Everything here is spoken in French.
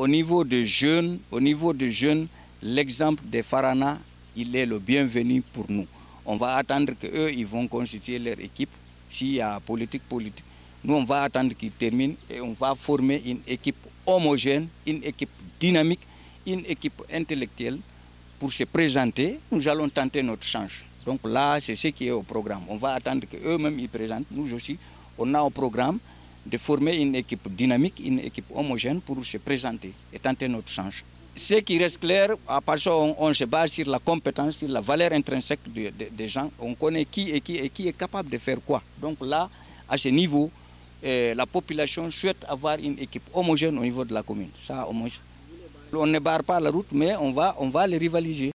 Au niveau des jeunes, au niveau jeunes, l'exemple des Farana, il est le bienvenu pour nous. On va attendre qu'eux, ils vont constituer leur équipe. S'il y a politique, politique. Nous, on va attendre qu'ils terminent et on va former une équipe homogène, une équipe dynamique, une équipe intellectuelle pour se présenter. Nous allons tenter notre chance. Donc là, c'est ce qui est au programme. On va attendre qu'eux-mêmes ils présentent. Nous aussi, on a au programme de former une équipe dynamique, une équipe homogène pour se présenter et tenter notre chance. Ce qui reste clair, à part ça, on, se base sur la compétence, sur la valeur intrinsèque des gens. On connaît qui est qui et qui est capable de faire quoi. Donc là, à ce niveau, eh, la population souhaite avoir une équipe homogène au niveau de la commune. Ça. On ne barre pas la route, mais on va, on va les rivaliser.